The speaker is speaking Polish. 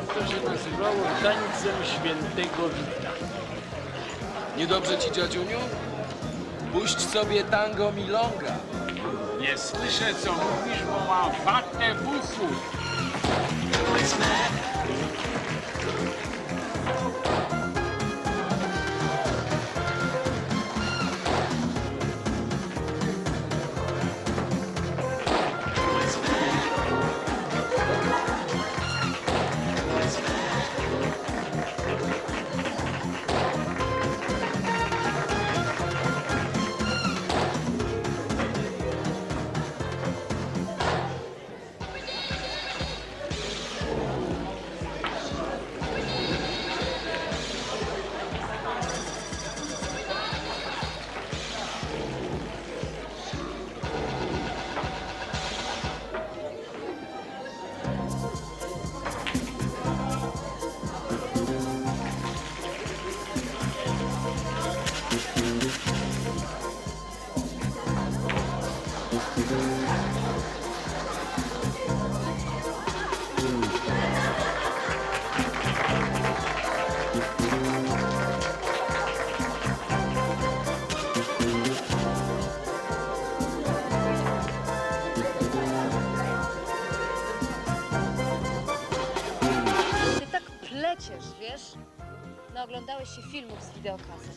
się nazywało tańcem świętego Wita. Niedobrze ci, dziadziuniu? Puść sobie tango milonga. Nie słyszę, co mówisz, bo mam watę w uchu. Ty tak pleciesz, wiesz? No oglądałeś się filmów z wideokasy.